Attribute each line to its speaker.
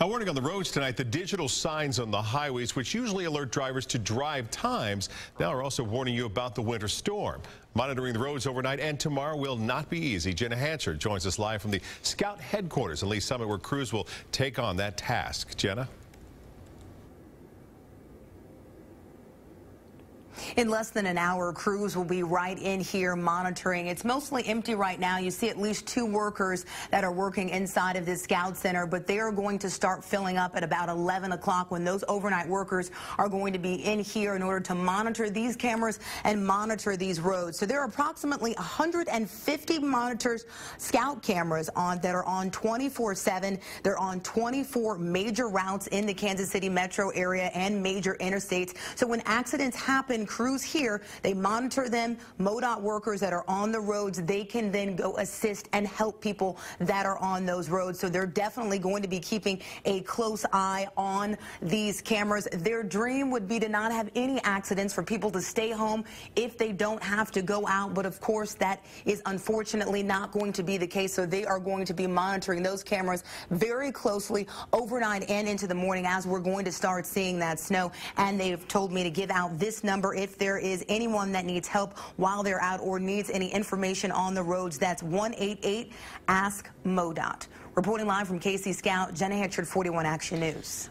Speaker 1: A warning on the roads tonight, the digital signs on the highways, which usually alert drivers to drive times, now are also warning you about the winter storm. Monitoring the roads overnight and tomorrow will not be easy. Jenna Hanchard joins us live from the Scout headquarters in Lee's Summit, where crews will take on that task. Jenna?
Speaker 2: In less than an hour, crews will be right in here monitoring. It's mostly empty right now. You see at least two workers that are working inside of this scout center, but they are going to start filling up at about 11 o'clock when those overnight workers are going to be in here in order to monitor these cameras and monitor these roads. So there are approximately 150 monitors, scout cameras on that are on 24-7. They're on 24 major routes in the Kansas City metro area and major interstates. So when accidents happen, crews here, they monitor them. MoDOT workers that are on the roads, they can then go assist and help people that are on those roads. So they're definitely going to be keeping a close eye on these cameras. Their dream would be to not have any accidents for people to stay home if they don't have to go out. But of course, that is unfortunately not going to be the case. So they are going to be monitoring those cameras very closely overnight and into the morning as we're going to start seeing that snow. And they've told me to give out this number if there is anyone that needs help while they're out or needs any information on the roads. That's 188 Ask MoDOT. Reporting live from KC Scout, Jenna Hanchard, 41 Action News.